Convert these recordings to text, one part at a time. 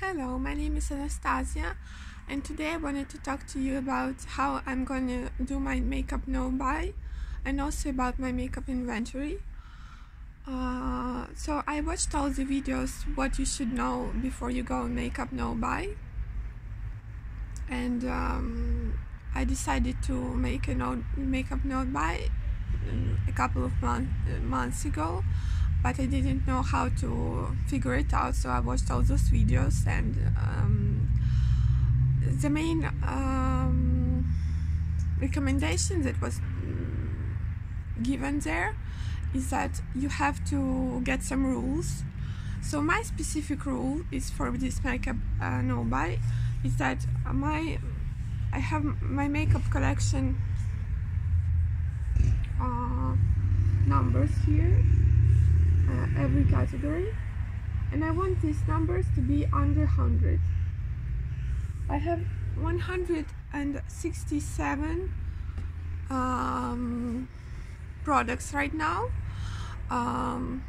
Hello, my name is Anastasia, and today I wanted to talk to you about how I'm gonna do my makeup no buy and also about my makeup inventory. Uh, so, I watched all the videos what you should know before you go makeup no buy, and um, I decided to make a no makeup no buy a couple of month, months ago but I didn't know how to figure it out so I watched all those videos and um, the main um, recommendation that was given there is that you have to get some rules. So my specific rule is for this makeup uh, no buy is that my I have my makeup collection uh, numbers here category and I want these numbers to be under 100 I have 167 um, products right now. Um,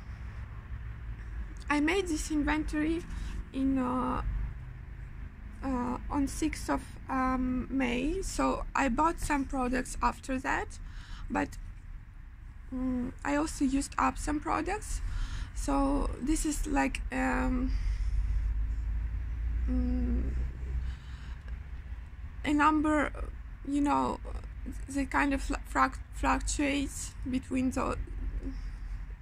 I made this inventory in uh, uh, on 6th of um, May so I bought some products after that but um, I also used up some products so this is like um, um, a number you know the kind of fluctuates between the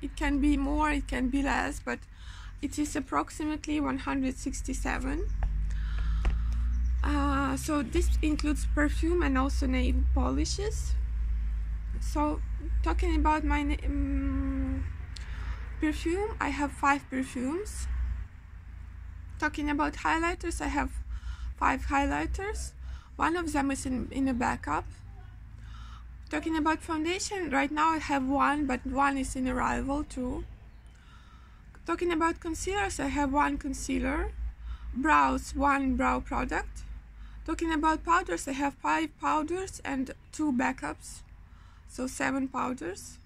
it can be more it can be less but it is approximately 167 uh, so this includes perfume and also nail polishes. So talking about my um, perfume. I have five perfumes. Talking about highlighters I have five highlighters. One of them is in, in a backup. Talking about foundation right now I have one but one is in arrival too. Talking about concealers I have one concealer. Brows one brow product. Talking about powders I have five powders and two backups. So seven powders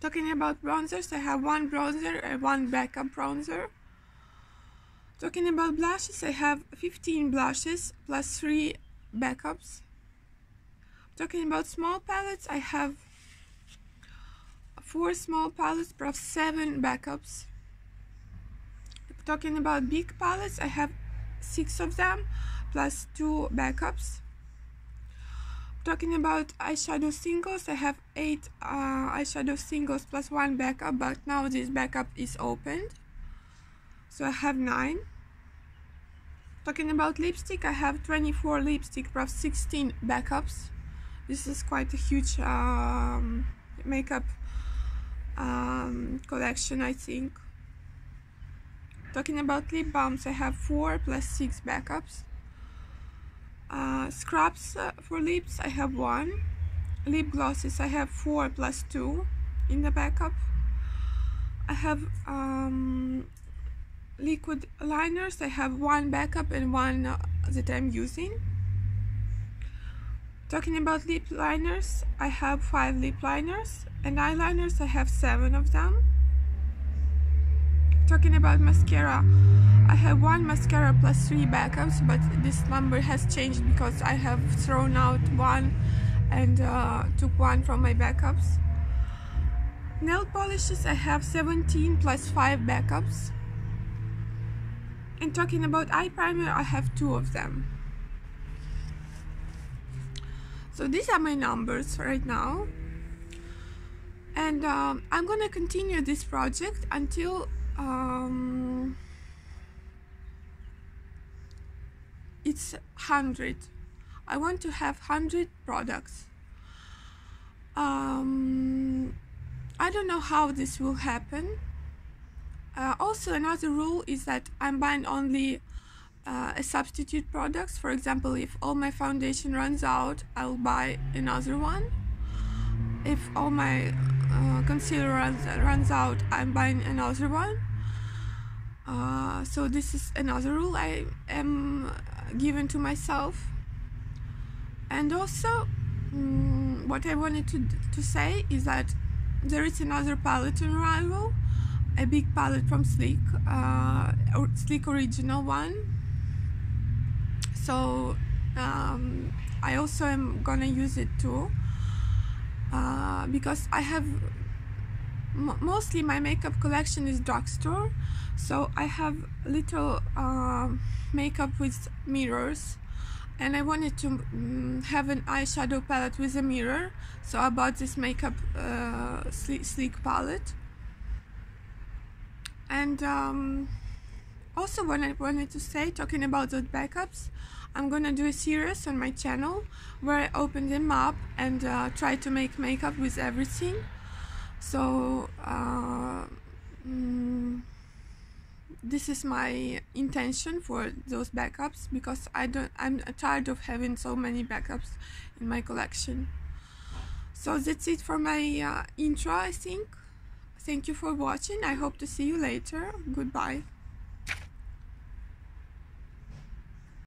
Talking about bronzers, I have one bronzer and one backup bronzer. Talking about blushes, I have 15 blushes plus 3 backups. Talking about small palettes, I have 4 small palettes plus 7 backups. Talking about big palettes, I have 6 of them plus 2 backups talking about eyeshadow singles I have 8 uh, eyeshadow singles plus 1 backup but now this backup is opened. So I have 9 talking about lipstick I have 24 lipstick plus 16 backups. This is quite a huge um, makeup um, collection I think. Talking about lip balms I have 4 plus 6 backups uh, scrubs uh, for lips I have one. Lip glosses I have four plus two in the backup. I have um, liquid liners I have one backup and one uh, that I'm using. Talking about lip liners I have five lip liners and eyeliners I have seven of them talking about mascara. I have one mascara plus three backups but this number has changed because I have thrown out one and uh, took one from my backups. Nail polishes I have 17 plus 5 backups. And talking about eye primer I have two of them. So these are my numbers right now. And um, I'm gonna continue this project until um, it's 100 I want to have 100 products. Um, I don't know how this will happen. Uh, also another rule is that I'm buying only uh, a substitute products. For example if all my foundation runs out I'll buy another one. If all my uh, concealer runs, runs out I'm buying another one. Uh, so this is another rule I am given to myself. And also um, what I wanted to, to say is that there is another palette on arrival a big palette from Sleek uh, sleek original one. So um, I also am gonna use it too uh, because I have mostly my makeup collection is drugstore. So I have little uh, makeup with mirrors. And I wanted to um, have an eyeshadow palette with a mirror. So I bought this makeup uh, sleek, sleek palette. And um, also what I wanted to say talking about those backups I'm gonna do a series on my channel where I open them up and uh, try to make makeup with everything. So uh, mm, this is my intention for those backups because I don't I'm tired of having so many backups in my collection. So that's it for my uh, intro I think. Thank you for watching. I hope to see you later. Goodbye